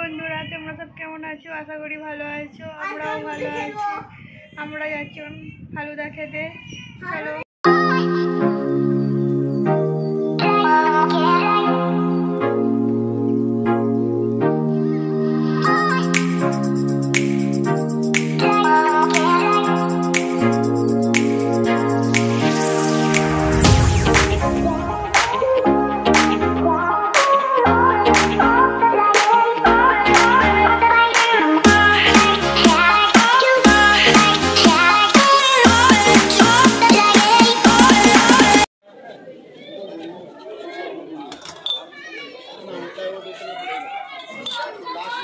বন্ধুরা তোমরা সব কেমন আছো আশা করি ভালো আছো আমরাও ভালো আছি আমরা যাচ্ছি ফালুদা খেতে ভালো হ্যাঁ।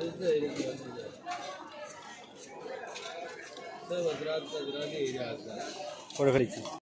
सब हजरात एरिया थोड़ा खरीद